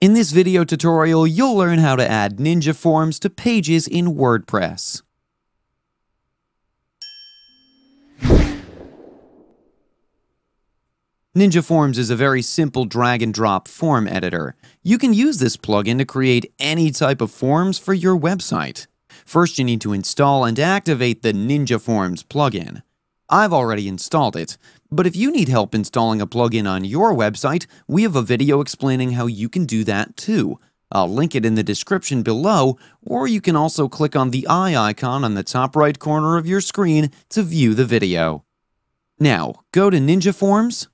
In this video tutorial, you'll learn how to add Ninja Forms to pages in WordPress. Ninja Forms is a very simple drag and drop form editor. You can use this plugin to create any type of forms for your website. First, you need to install and activate the Ninja Forms plugin. I've already installed it, but if you need help installing a plugin on your website, we have a video explaining how you can do that too. I'll link it in the description below, or you can also click on the eye icon on the top right corner of your screen to view the video. Now, go to Ninja Forms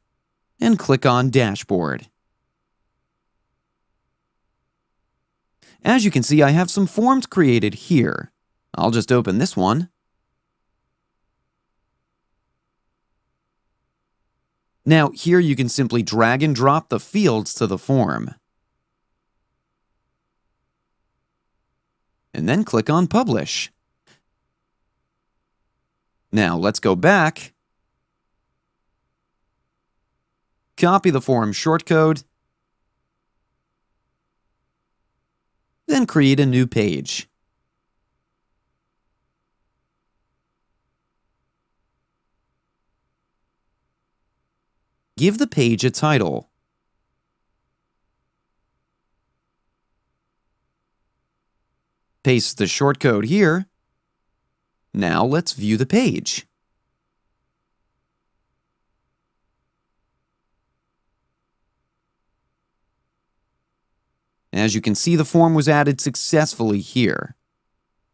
and click on Dashboard. As you can see, I have some forms created here. I'll just open this one Now, here you can simply drag and drop the fields to the form. And then click on Publish. Now, let's go back. Copy the form shortcode. Then create a new page. Give the page a title. Paste the shortcode here. Now let's view the page. As you can see, the form was added successfully here.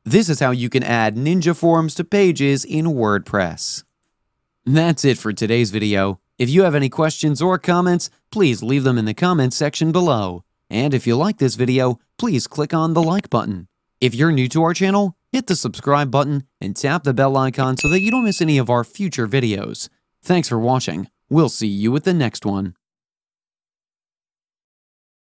This is how you can add Ninja Forms to pages in WordPress. That's it for today's video. If you have any questions or comments, please leave them in the comments section below. And if you like this video, please click on the like button. If you're new to our channel, hit the subscribe button and tap the bell icon so that you don't miss any of our future videos. Thanks for watching. We'll see you at the next one.